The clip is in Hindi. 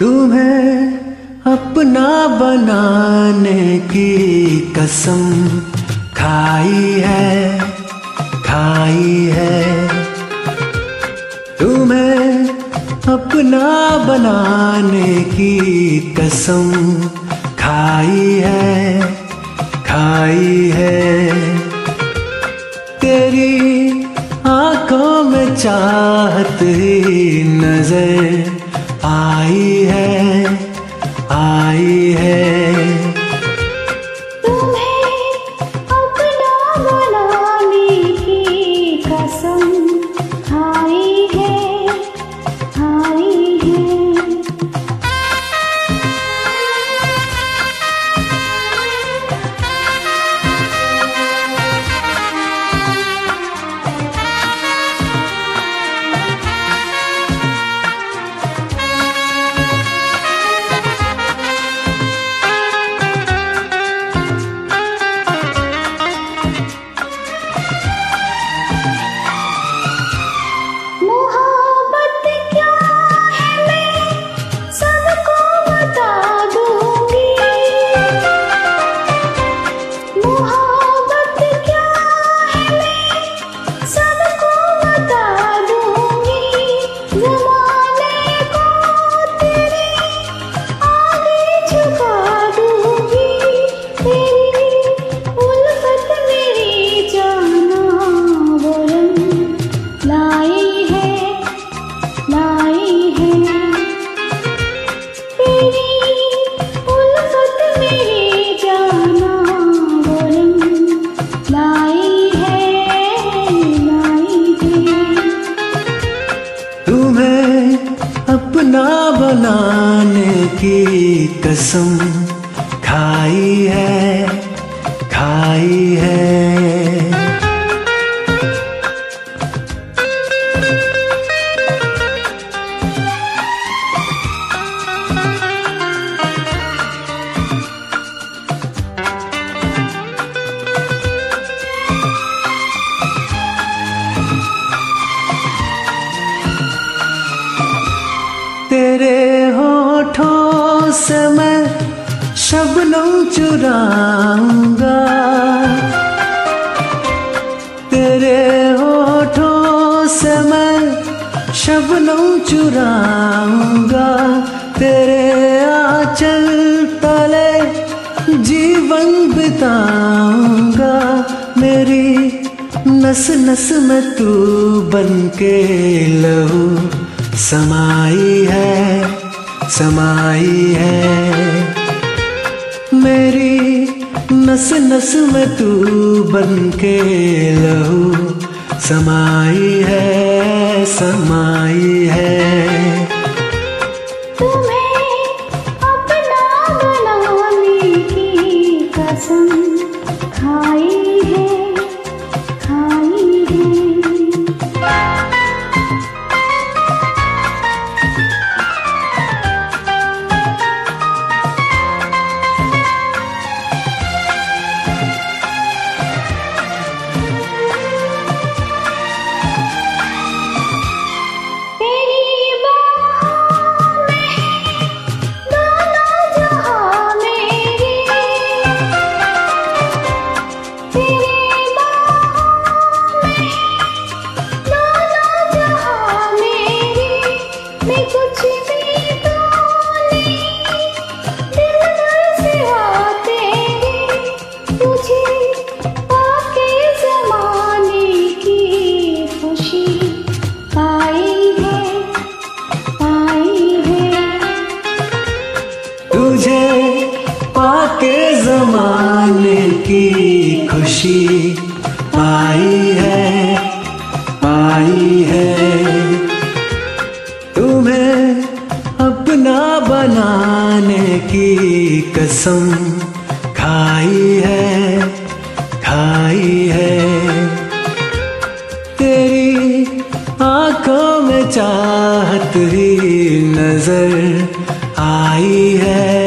तुम्हें अपना बनाने की कसम खाई है खाई है। तुम्हें अपना बनाने की कसम खाई है। है आई है। की कसम खाई है खाई है। तेरे से मैं शबनम चुराऊँगा। तेरे होठों से मैं शबनम चुराऊँगा। तेरे आंचल तले जीवन बिताऊँगा। मेरी नस नस में तू बन के लहू समाई है। समाई है। मेरी नस नस में तू बन के लहू समाई है समाई है। पाके खुशी पाई है पाई है। तुम्हें अपना बनाने की कसम खाई है खाई है। तेरी आँखों में चाहत ही नज़र आई है।